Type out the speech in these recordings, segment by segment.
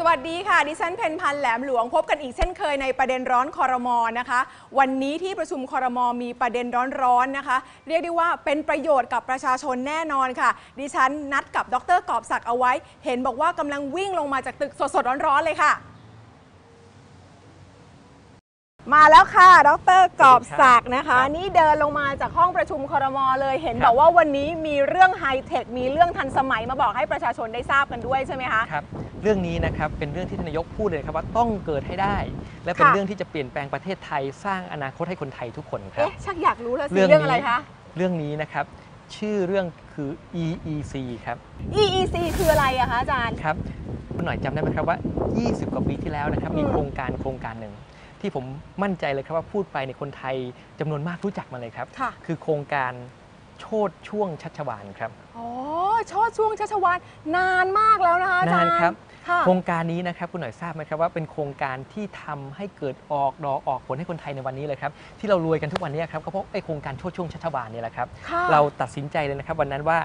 สวัสดีค่ะ ดิฉันเพนพันธ์แหลมหลวงพบกันอีกเช่นเคยในประเด็นร้อนคอรมอนะคะ วันนี้ที่ประชุมคอรมอมีประเด็นร้อนๆนะคะ เรียกได้ว่าเป็นประโยชน์กับประชาชนแน่นอนค่ะ ดิฉันนัดกับดรกอบศักดิ์เอาไว้ เห็นบอกว่ากำลังวิ่งลงมาจากตึกสดๆร้อนๆเลยค่ะ มาแล้วค่ะ ดรกอบศักดิ์นะคะครับนี่เดินลงมาจากห้องประชุมคอรมอเลย เห็นครับบอกว่าวันนี้มีเรื่องไฮเทค มีเรื่องทันสมัยมาบอกให้ประชาชนได้ทราบกันด้วยใช่ไหมคะครับ เรื่องนี้นะครับเป็นเรื่องที่ทานนายกพูดเลยนะครับว่าต้องเกิดให้ได้ และเป็นค่ะเรื่องที่จะเปลี่ยนแปลงประเทศไทยสร้างอนาคตให้คนไทยทุกคนครับ เอ๊ะชักอยากรู้แล้วสิเรื่องเรื่องอะไรคะ เรื่องนี้นะครับชื่อเรื่องคือ EEC ครับ EEC คืออะไรอะคะอาจารย์ ครับ คุณหน่อยจำได้ไหมครับว่า 20 กว่าปีที่แล้วนะครับมีอืมโครงการโครงการหนึ่ง ที่ผมมั่นใจเลยครับว่าพูดไปในยคนไทยจำนวนมากรู้จักมาเลยครับ ค่ะ คือโครงการโชดช่วงชัชวานครับ อ๋อชอดช่วงชัชวานนานมากแล้วนะคะอาจารย์นานครับ ค่ะ โครงการนี้นะครับคุณหน่อยทราบไหมครับว่าเป็นโครงการที่ทำให้เกิดออกดอกออกผลให้คนไทยในวันนี้เลยครับที่เรารวยกันทุกวันนี้ครับก็เพราะไอ้โครงการโชดช่วงชัชวานเนี่ยแหละครับ ค่ะ เราตัดสินใจเลยนะครับวันนั้นว่า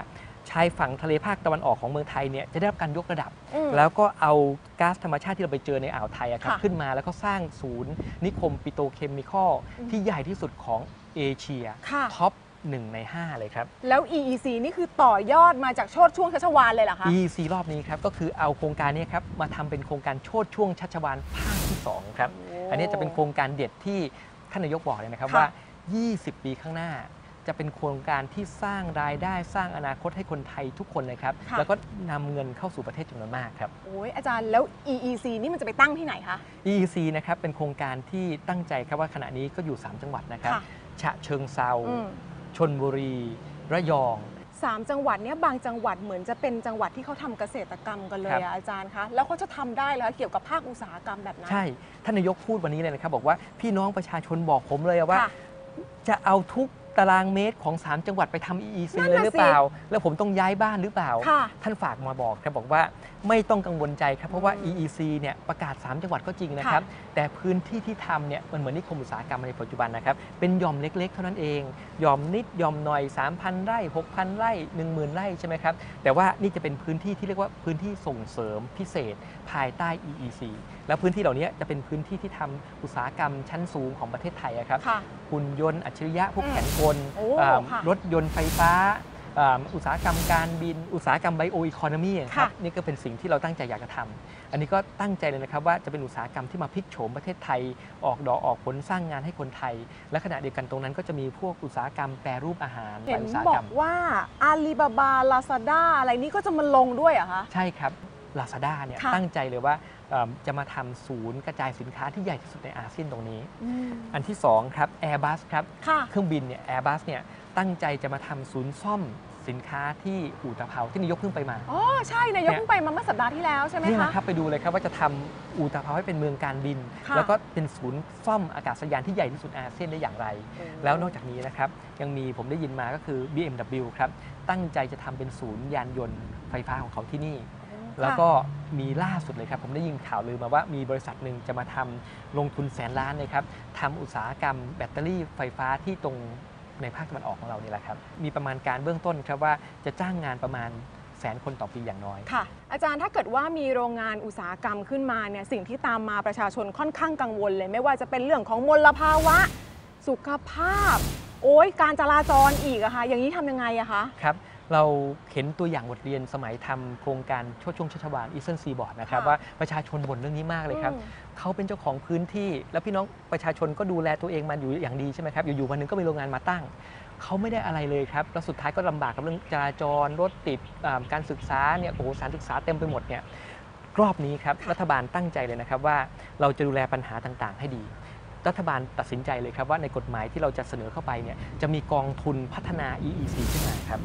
ชายฝั่งทะเลภาคตะวันออกของเมืองไทยเนี่ยจะได้รับการยกระดับ อืม แล้วก็เอาก๊าซธรรมชาติที่เราไปเจอในอ่าวไทยอะครับค่ะ ขึ้นมาแล้วก็สร้างศูนย์ นิคมปิโตรเคมีคอลอืมที่ใหญ่ที่สุดของเอเชียค่ะ ท็อปหนึ่งใน 5 เลยครับ แล้ว EEC นี่คือต่อยอดมาจากโชดช่วงชัชวานเลยเหรอคะ EEC รอบนี้ครับก็คือเอาโครงการนี้ครับมาทำเป็นโครงการโชดช่วงชัชวานภาคที่สองครับโอ้อันนี้จะเป็นโครงการเด็ดที่ท่านนายกบอกเลยนะครับค่ะว่า 20 ปีข้างหน้า จะเป็นโครงการที่สร้างรายได้สร้างอนาคตให้คนไทยทุกคนเลยครับค่ะ แล้วก็นำเงินเข้าสู่ประเทศจำนวนมากครับ โอ้ยอาจารย์แล้ว EEC นี่มันจะไปตั้งที่ไหนคะ EEC นะครับเป็นโครงการที่ตั้งใจครับว่าขณะนี้ก็อยู่ 3 จังหวัดนะครับค่ะ ฉะเชิงเซาอืมชนบุรี ระยอง สามจังหวัดเนี้ยบางจังหวัดเหมือนจะเป็นจังหวัดที่เขาทำเกษตรกรรมกันเลยครับ อะอาจารย์คะแล้วเขาจะทำได้แล้วเกี่ยวกับภาคอุตสาหกรรมแบบนั้น ใช่ ท่านนายกพูดวันนี้เลยนะครับ บอกว่าพี่น้องประชาชนบอกผมเลยว่า ค่ะ จะเอาทุก ตารางเมตรของ 3 จังหวัดไปทำ EEC นั่นเลยน่ะหรือเปล่า แล้วผมต้องย้ายบ้านหรือเปล่า ค่ะ ท่านฝากมาบอกครับบอกว่าไม่ต้องกังวลใจครับ เพราะว่า EEC เนี่ยประกาศ 3 จังหวัดก็จริงนะครับ แต่พื้นที่ที่ทำเนี่ยมันเหมือนนิคมอุตสาหกรรมในปัจจุบันนะครับ เป็นหย่อมเล็กๆ เท่านั้นเองหย่อมนิดหย่อมหน่อย 3,000 ไร่ 6,000 ไร่ 10,000 ไร่ใช่ไหมครับ แต่ว่านี่จะเป็นพื้นที่ที่เรียกว่าพื้นที่ส่งเสริมพิเศษภายใต้ EEC แล้วพื้นที่เหล่านี้จะเป็นพื้นที่ที่ทำอุตสาหกรรมชั้นสูงของประเทศไทยอะครับ ค่ะ หุ่นยนต์อัจฉริยะพวกอืมแขนกลโอ้อ่าค่ะรถยนต์ไฟฟ้าอ่าอุตสาหกรรมการบิน อุตสาหกรรมไบโออีโคโนมีครับค่ะนี่ก็เป็นสิ่งที่เราตั้งใจอยากจะทำอันนี้ก็ตั้งใจเลยนะครับว่าจะเป็นอุตสาหกรรมที่มาพลิกโฉมประเทศไทยออกดอกออกผลสร้างงานให้คนไทย และขณะเดียวกันตรงนั้นก็จะมีพวกอุตสาหกรรมแปรรูปอาหารเห็นอุตสาหบกอรรกม ว่าอาลีบาบาลาซาด้าอะไรนี่ก็จะมาลงด้วยเหรอคะ ใช่ครับ Lazada เนี่ยค่ะ ตั้งใจเลยว่าเอิ่มจะมาทำศูนย์กระจายสินค้าที่ใหญ่ที่สุดในอาเซียนตรงนี้ อืมอันที่2ครับ Airbus ครับ ค่ะ เครื่องบินเนี่ย Airbus เนี่ยตั้งใจจะมาทำศูนย์ซ่อมสินค้าที่อู่ตะเภาที่นายกเพิ่งไปมา อ๋อ ใช่ นายกเนี่ย เพิ่งไปมาเมื่อสัปดาห์ที่แล้วใช่ไหมนี่คะ นะครับไปดูเลยครับว่าจะทำอู่ตะเภาให้เป็นเมืองการบิน ค่ะ แล้วก็เป็นศูนย์ซ่อมอากาศยานที่ใหญ่ที่สุดอาเซียนได้อย่างไร แล้วนอกจากนี้นะครับยังมีผมได้ยินมาก็คือ BMW ครับตั้งใจจะทำเป็นศูนย์ยานยนต์ไฟฟ้าของเขาที่นี่ แล้วก็มีล่าสุดเลยครับ ผมได้ยินข่าวลือมาว่ามีบริษัทหนึ่งจะมาทำลงทุนแสนล้านเลยครับทำอุตสาหกรรมแบตเตอรี่ไฟฟ้าที่ตรงในภาคตะวันออกของเรานี่แหละครับ มีประมาณการเบื้องต้นครับว่าจะจ้างงานประมาณแสนคนต่อปีอย่างน้อย ค่ะ อาจารย์ถ้าเกิดว่ามีโรงงานอุตสาหกรรมขึ้นมาเนี่ยสิ่งที่ตามมาประชาชนค่อนข้างกังวลเลย ไม่ว่าจะเป็นเรื่องของมลภาวะ สุขภาพ โอ้ยการจราจรอีกอะคะอย่างนี้ทำยังไงอะคะ ครับ เราเห็นตัวอย่างบทเรียนสมัยทำโครงการช่วช่วงชัชวานอีเซนซีบอร์ดนะครับ ค่ะว่าประชาชนบ่นเรื่องนี้มากเลยครับอืม เขาเป็นเจ้าของพื้นที่ แล้วพี่น้องประชาชนก็ดูแลตัวเองมาอยู่อย่างดีใช่ไหมครับอยู่ๆวันหนึงก็มีโรงงานมาตั้ง เขาไม่ได้อะไรเลยครับ แล้วสุดท้ายก็ลำบากกับเรื่องจราจรรถติดอ่าการศึกษาเนี่ยโอ้โหสารศึกษาเต็มไปหมดเนี่ยรอบนี้ครับรัฐบาลตั้งใจเลยนะครับว่าเราจะดูแลปัญหาต่างๆ ให้ดี รัฐบาลตัดสินใจเลยครับว่าในกฎหมายที่เราจะเสนอเข้าไปเนี่ยจะมีกองทุนพัฒนา EEC ขึ้นมาครับ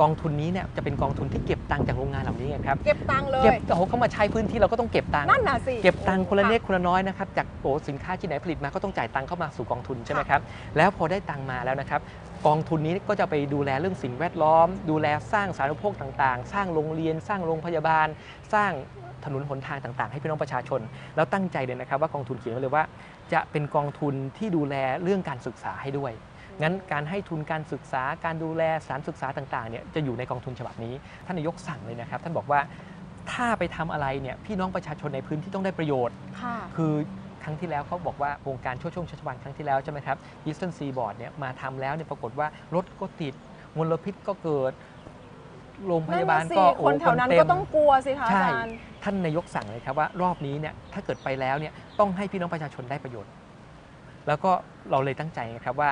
กองทุนนี้เนี่ยจะเป็นกองทุนที่เก็บตังค์จากโรงงานเหล่านี้ไงครับเก็บตังค์เลเก็บยโอ้โหเขามาใช้พื้นที่เราก็ต้องเก็บตังค์นั่นน่ะสิเก็บตังค์คนละเล็กค่ะคนละน้อยนะครับจากโอ้สินค้าที่ไหนผลิตมาก็ต้องจ่ายตังค์เข้ามาสู่กองทุนใช่ไหมครับแล้วพอได้ตังค์มาแล้วนะครับกองทุนนี้ก็จะไปดูแลเรื่องสิ่งแวดล้อม ดูแลสร้างสาธารณูปโภคต่างๆ สร้างโรงเรียน สร้างโรงพยาบาล สร้างถนนหนทางต่าง ๆ ให้พี่น้องประชาชน แล้วตั้งใจเลยนะครับว่ากองทุนเขียนไว้เลยว่า จะเป็นกองทุนที่ดูแลเรื่องการศึกษาให้ด้วย งั้นการให้ทุนการศึกษาการดูแลสถารศึกษาต่างๆเนี่ยจะอยู่ในกองทุนฉบับนี้ ท่านนายกสั่งเลยนะครับ ท่านบอกว่าถ้าไปทำอะไรเนี่ยพี่น้องประชาชนในพื้นที่ต้องได้ประโยชน์ค่ะคือครั้งที่แล้วเขาบอกว่าโครงการช่วยช่วงชัชวานครั้งที่แล้วใช่ไหมครับ Eastern Seaboard เนี่ยมาทำแล้วเนี่ยปรากฏว่ารถก็ติดมลพิษก็เกิดโรงพยาบาลนั่นน่ะสิก็โอ้คนแถวนั้นเต็มก็ต้องกลัวสิคะอาใช่จารย์ท่านนายกสั่งเลยครับว่ารอบนี้เนี่ยถ้าเกิดไปแล้วเนี่ยต้องให้พี่น้องประชาชนได้ประโยชน์ แล้วก็เราเลยตั้งใจนะครับว่า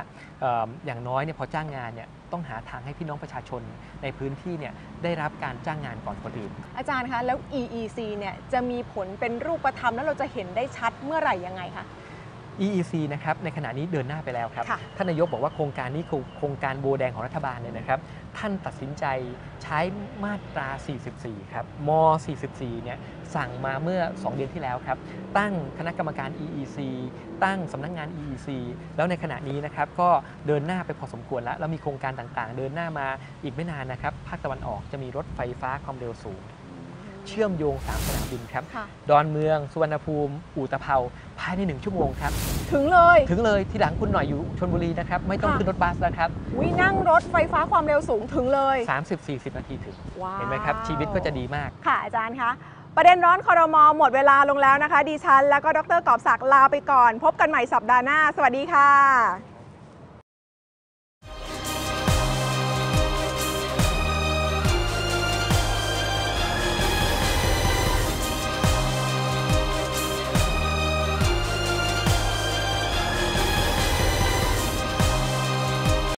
อย่างน้อยเนี่ยพอจ้างงานเนี่ยต้องหาทางให้พี่น้องประชาชนในพื้นที่เนี่ยได้รับการจ้างงานก่อนคนอื่น อาจารย์คะแล้ว EEC เนี่ยจะมีผลเป็นรูปธรรมแล้วเราจะเห็นได้ชัดเมื่อไหร่ยังไงคะ EEC นะครับในขณะนี้เดินหน้าไปแล้วครับค่ะท่านนายกบอกว่าโครงการนี้คือโครงการโบแดงของรัฐบาลเลยนะครับ ท่านตัดสินใจใช้มาตรา 44 ครับม 44 เนี่ยสั่งมาเมื่อ 2 เดือนที่แล้วครับ ตั้งคณะกรรมการ EEC ตั้งสำนักงงาน EEC แล้วในขณะนี้นะครับก็เดินหน้าไปพอสมควรแล้ว แล้วมีโครงการต่างๆ เดินหน้ามาอีกไม่นานนะครับ ภาคตะวันออกจะมีรถไฟฟ้าความเร็วสูง เชื่อมโยง 3 สนามบินครับ ค่ะ ดอนเมือง สุวรรณภูมิ อู่ตะเภาภายใน 1 ชั่วโมงครับ ถึงเลย ถึงเลยที่หลังคุณหน่อยอยู่ชนบุรีนะครับ ไม่ต้องค่ะ ขึ้นรถบัสแล้วครับ วินั่งรถไฟฟ้าความเร็วสูงถึงเลย 30-40 นาทีถึง ว้าวเห็นไหมครับ ชีวิตก็จะดีมาก ค่ะอาจารย์คะ ประเด็นร้อนคอรมอหมดเวลาลงแล้วนะคะ ดิฉัน แล้วก็ดรกอบศักดิ์ลาไปก่อน พบกันใหม่สัปดาห์หน้า สวัสดีค่ะ